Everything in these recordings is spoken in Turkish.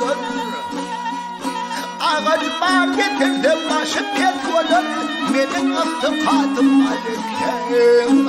bulur. Ağaç var getirdim başı pek olur. Benim astım kadım alikem,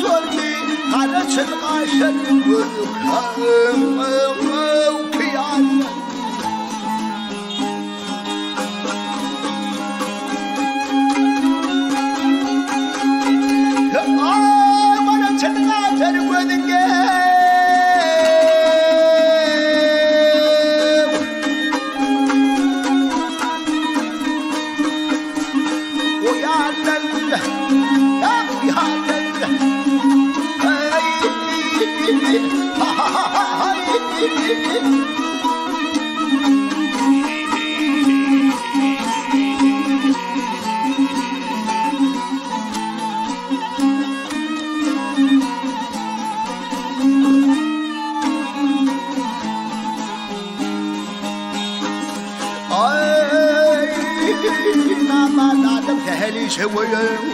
cemalini bu törlü Karaçın aşırı Ay, naman adam tehli şevoyum.